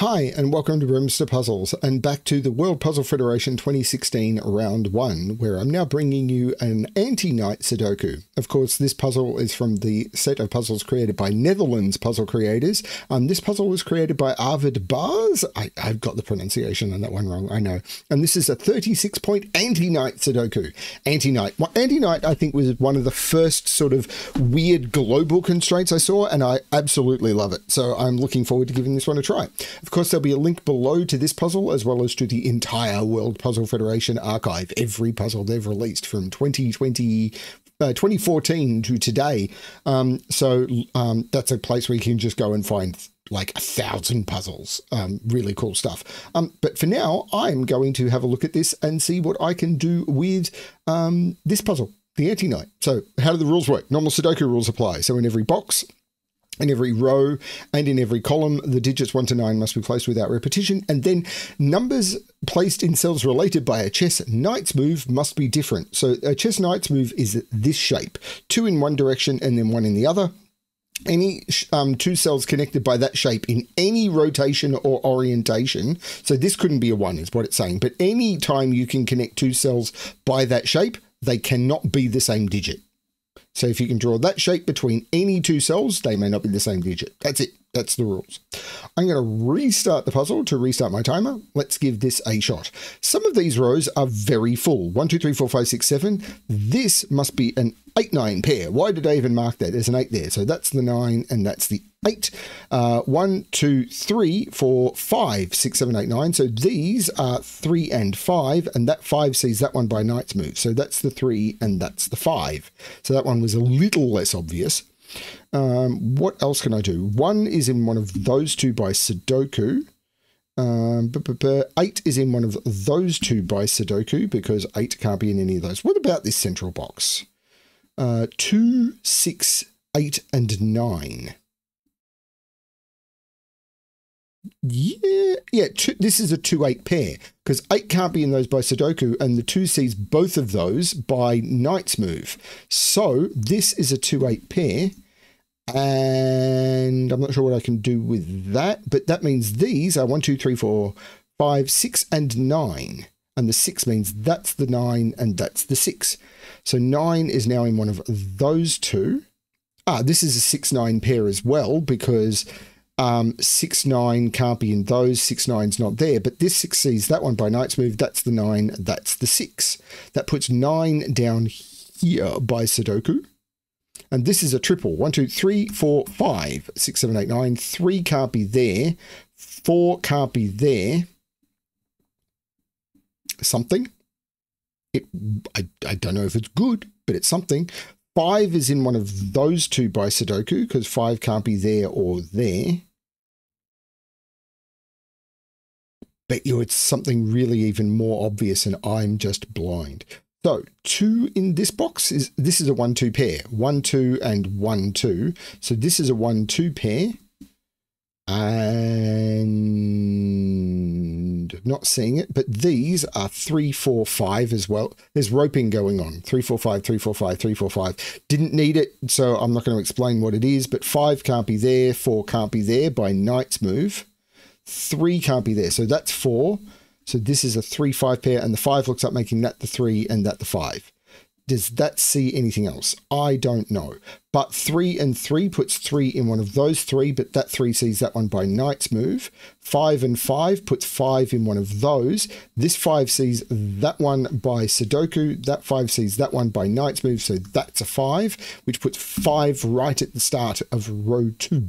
Hi, and welcome to Bremster Puzzles, and back to the World Puzzle Federation 2016 Round 1, where I'm now bringing you an anti-knight Sudoku. Of course, this puzzle is from the set of puzzles created by Netherlands puzzle creators. Um, this puzzle was created by Arvid Baars. I, have got the pronunciation on that one wrong, I know. And this is a 36-point anti-knight Sudoku. Anti-knight. Well, anti-knight, I think, was one of the first sort of weird global constraints I saw, and I absolutely love it. So I'm looking forward to giving this one a try. Of course, there'll be a link below to this puzzle as well as to the entire World Puzzle Federation archive, every puzzle they've released from 2020. Uh, 2014 to today. Um, so um, that's a place where you can just go and find like a thousand puzzles. Um, really cool stuff. Um, but for now, I'm going to have a look at this and see what I can do with um, this puzzle, the anti-knight. So how do the rules work? Normal Sudoku rules apply. So in every box, in every row and in every column, the digits 1 to 9 must be placed without repetition, and then numbers placed in cells related by a chess knight's move must be different. So a chess knight's move is this shape, two in one direction and then one in the other. Any um, two cells connected by that shape in any rotation or orientation, so this couldn't be a 1 is what it's saying, but any time you can connect two cells by that shape, they cannot be the same digit. So if you can draw that shape between any two cells, they may not be the same digit. That's it. That's the rules. I'm going to restart the puzzle to restart my timer. Let's give this a shot. Some of these rows are very full. One, two, three, four, five, six, seven. This must be an 8, 9 pair. Why did I even mark that? There's an 8 there. So that's the 9 and that's the 8. Uh, 1, 2, 3, 4, 5, 6, 7, 8, 9. So these are 3 and 5. And that 5 sees that one by knight's move. So that's the 3 and that's the 5. So that one was a little less obvious. Um, what else can I do? 1 is in one of those two by Sudoku. Um, but, but, but eight is in one of those two by Sudoku because eight can't be in any of those. What about this central box? uh, 2, 6, 8, and 9. Yeah, yeah. Two, this is a two eight pair because eight can't be in those by Sudoku, and the two sees both of those by Knight's move. So this is a two eight pair, and I'm not sure what I can do with that, but that means these are one, two, three, four, five, six, and nine, and the six means that's the nine and that's the six. So 9 is now in one of those two. Ah, this is a 6-9 pair as well because um, 6-9 can't be in those. 6-9's not there. But this 6 sees that one by Knight's move. That's the 9. That's the 6. That puts 9 down here by Sudoku. And this is a triple. 1, 2, 3, 4, 5, 6, 7, 8, 9. 3 can't be there. 4 can't be there. Something. It, I, I don't know if it's good, but it's something. Five is in one of those two by Sudoku because five can't be there or there. Bet you it's something really even more obvious and I'm just blind. So two in this box is this is a one two pair, one two and one two. So this is a one two pair, and not seeing it, but these are three, four, five as well. There's roping going on. Three, four, five, three, four, five, three, four, five. Didn't need it, so I'm not going to explain what it is, but five can't be there, four can't be there by knight's move. Three can't be there, so that's four. So this is a three, five pair, and the five looks up making that the three and that the five. Does that see anything else? I don't know. But 3 and 3 puts 3 in one of those three, but that 3 sees that one by Knight's move. 5 and 5 puts 5 in one of those. This 5 sees that one by Sudoku. That 5 sees that one by Knight's move, so that's a 5, which puts 5 right at the start of row 2.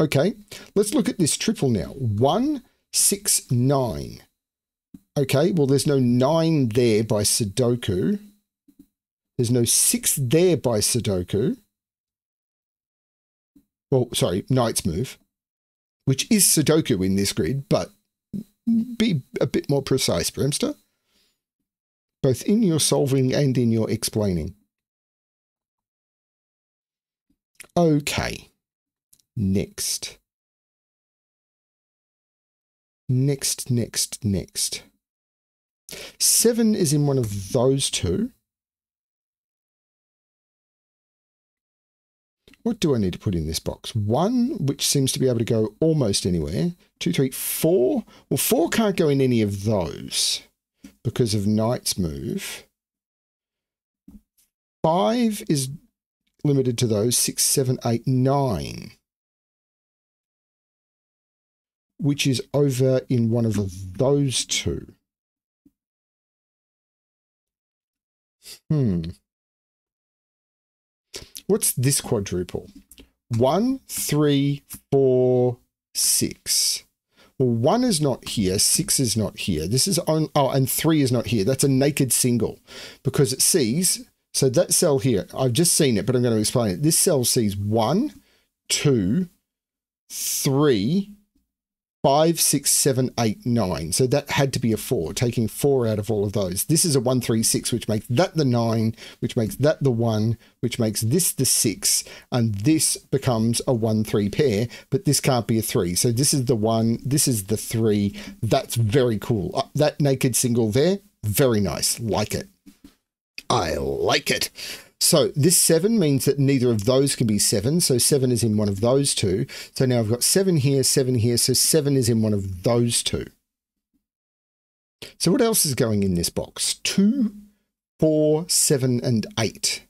Okay, let's look at this triple now. 1, 6, 9. Okay, well, there's no 9 there by Sudoku. There's no six there by Sudoku. Well, sorry, Knight's move, which is Sudoku in this grid, but be a bit more precise, Bremster, both in your solving and in your explaining. Okay, next. Next, next, next. Seven is in one of those two. what do I need to put in this box? One, which seems to be able to go almost anywhere. Two, three, four. Well, four can't go in any of those because of Knight's move. Five is limited to those. Six, seven, eight, nine. Which is over in one of those two. Hmm. What's this quadruple? One, three, four, six. Well, one is not here, six is not here. This is on, oh, and three is not here. That's a naked single because it sees, so that cell here, I've just seen it, but I'm going to explain it. This cell sees one, two, three, five, six, seven, eight, nine. So that had to be a four, taking four out of all of those. This is a one, three, six, which makes that the nine, which makes that the one, which makes this the six, and this becomes a one, three pair, but this can't be a three. So this is the one, this is the three. That's very cool. Uh, that naked single there, very nice. Like it. I like it. So this seven means that neither of those can be seven. So seven is in one of those two. So now I've got seven here, seven here. So seven is in one of those two. So what else is going in this box? Two, four, seven, and eight.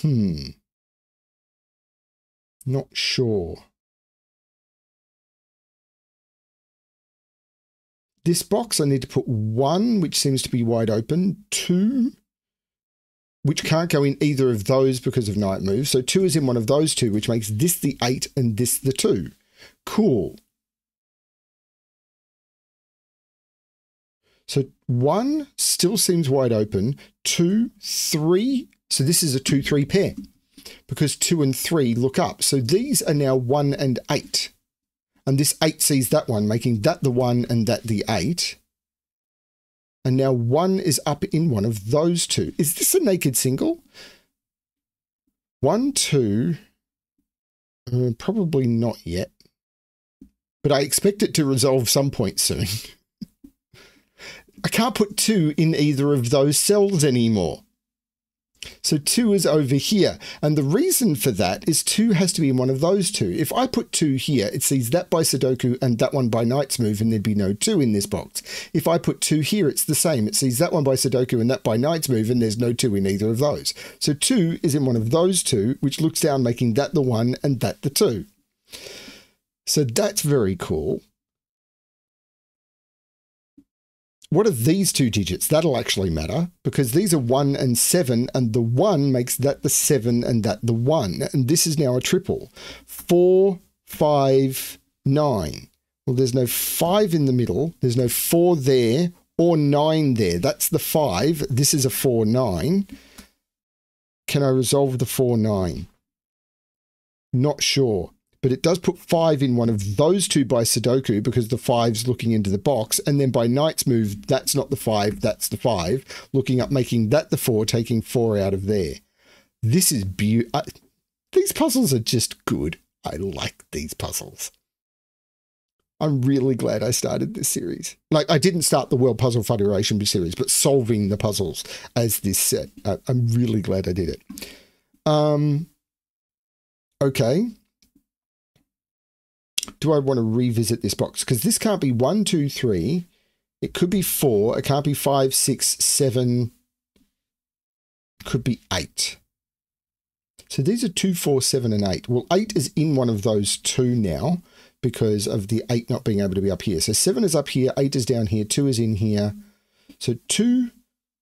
Hmm. Not sure. This box, I need to put one, which seems to be wide open, two, which can't go in either of those because of Knight move. So two is in one of those two, which makes this the eight and this the two. Cool. So one still seems wide open. Two, three. So this is a two, three pair because two and three look up. So these are now one and eight and this 8 sees that one, making that the 1 and that the 8. And now 1 is up in one of those two. Is this a naked single? 1, 2, uh, probably not yet. But I expect it to resolve some point soon. I can't put 2 in either of those cells anymore. So 2 is over here. And the reason for that is 2 has to be in one of those two. If I put 2 here, it sees that by Sudoku and that one by Knight's move, and there'd be no 2 in this box. If I put 2 here, it's the same. It sees that one by Sudoku and that by Knight's move, and there's no 2 in either of those. So 2 is in one of those two, which looks down, making that the 1 and that the 2. So that's very cool. What are these two digits? That'll actually matter because these are 1 and 7, and the 1 makes that the 7 and that the 1. And this is now a triple. 4, 5, 9. Well, there's no 5 in the middle, there's no 4 there or 9 there. That's the 5. This is a 4, 9. Can I resolve the 4, 9? Not sure but it does put five in one of those two by Sudoku because the five's looking into the box. And then by Knight's move, that's not the five, that's the five. Looking up, making that the four, taking four out of there. This is beautiful. These puzzles are just good. I like these puzzles. I'm really glad I started this series. Like, I didn't start the World Puzzle Federation series, but solving the puzzles as this set. I, I'm really glad I did it. Um, okay do I want to revisit this box? Because this can't be one, two, three. It could be four. It can't be five, six, seven. It could be eight. So these are two, four, seven, and eight. Well, eight is in one of those two now because of the eight not being able to be up here. So seven is up here, eight is down here, two is in here. So two,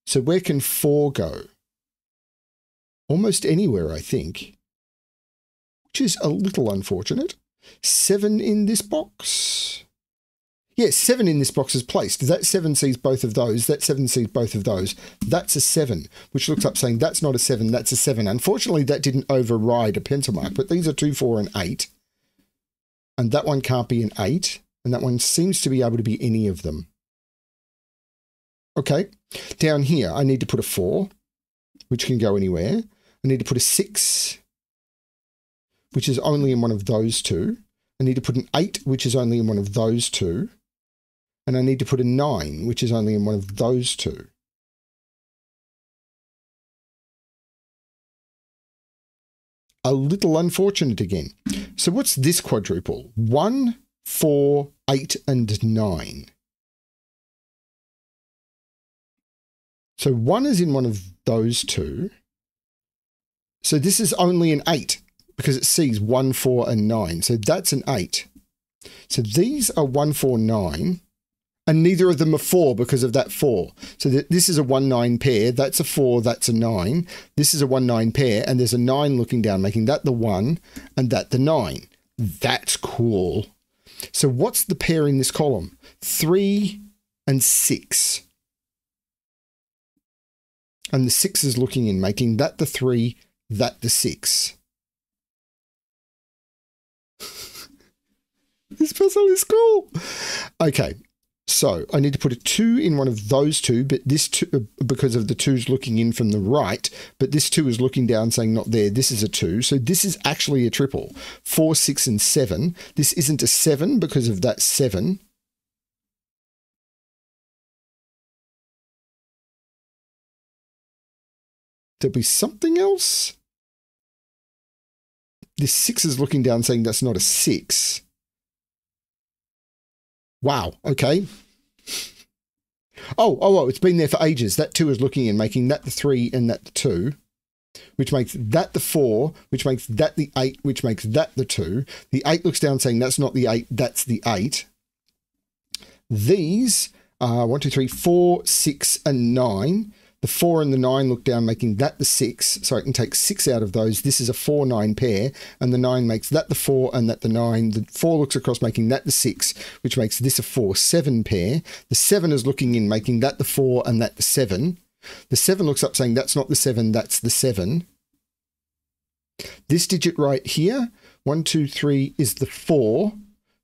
so where can four go? Almost anywhere, I think, which is a little unfortunate seven in this box. Yes, seven in this box is placed. That seven sees both of those. That seven sees both of those. That's a seven, which looks up saying that's not a seven, that's a seven. Unfortunately, that didn't override a pencil mark, but these are two, four, and eight. And that one can't be an eight. And that one seems to be able to be any of them. Okay, down here, I need to put a four, which can go anywhere. I need to put a six, which is only in one of those two. I need to put an 8, which is only in one of those two. And I need to put a 9, which is only in one of those two. A little unfortunate again. So what's this quadruple? One, four, eight, and 9. So 1 is in one of those two. So this is only an 8 because it sees one, four, and nine. So that's an eight. So these are one, four, nine, and neither of them are four because of that four. So th- this is a one, nine pair. That's a four. That's a nine. This is a one, nine pair, and there's a nine looking down, making that the one and that the nine. That's cool. So what's the pair in this column? Three and six. And the six is looking in, making that the three, that the six. this puzzle is cool. Okay, so I need to put a two in one of those two, but this two, uh, because of the two's looking in from the right, but this two is looking down saying not there. This is a two. So this is actually a triple. Four, six, and seven. This isn't a seven because of that seven. There'll be something else. This six is looking down saying that's not a six. Wow. Okay. Oh, oh, oh, it's been there for ages. That two is looking and making that the three and that the two, which makes that the four, which makes that the eight, which makes that the two. The eight looks down saying that's not the eight, that's the eight. These are one, two, three, four, six, and nine. The four and the nine look down, making that the six. So I can take six out of those. This is a four nine pair, and the nine makes that the four and that the nine. The four looks across, making that the six, which makes this a four seven pair. The seven is looking in, making that the four and that the seven. The seven looks up, saying that's not the seven, that's the seven. This digit right here, one, two, three, is the four.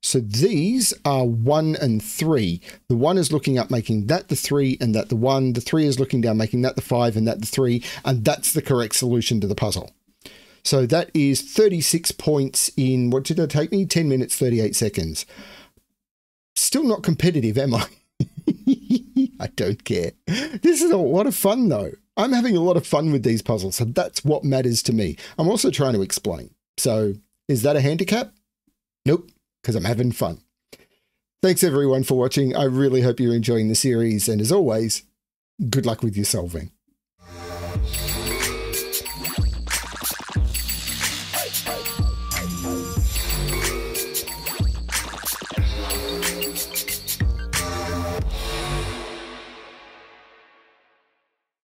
So these are one and three. The one is looking up, making that the three and that the one. The three is looking down, making that the five and that the three. And that's the correct solution to the puzzle. So that is 36 points in, what did it take me? 10 minutes, 38 seconds. Still not competitive, am I? I don't care. This is a lot of fun, though. I'm having a lot of fun with these puzzles, so that's what matters to me. I'm also trying to explain. So, is that a handicap? Nope because I'm having fun. Thanks everyone for watching. I really hope you're enjoying the series, and as always, good luck with your solving.